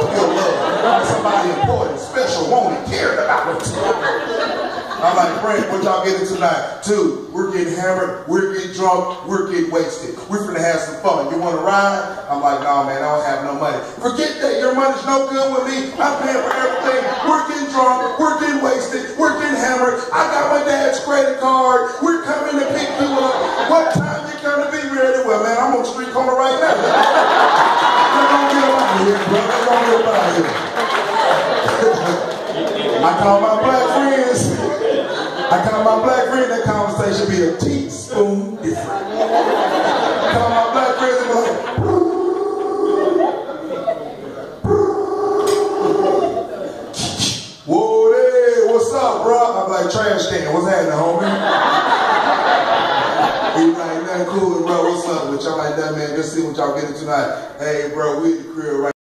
your love. Somebody important, special, wanted, cared about. I'm like, friend, what y'all getting tonight? Two, we're getting hammered, we're getting drunk, we're getting wasted. We're gonna have some fun. You wanna ride? I'm like, no, nah, man, I don't have no money. Forget that your money's no good with me. I'm paying for everything. We're getting drunk, we're getting wasted, we're getting hammered. I got my dad's credit card. We're coming to pick you up. What time you gonna be ready? Well, man, I'm on the street corner right now. I call my black friends. I call my black friend. That conversation be a teaspoon different. I call my black friends and like, what's up, bro? I'm like, trash can. What's happening, homie? He like, nothing cool, bro. What's up with y'all like that, man? Just see what y'all getting tonight. Hey, bro, we the crib right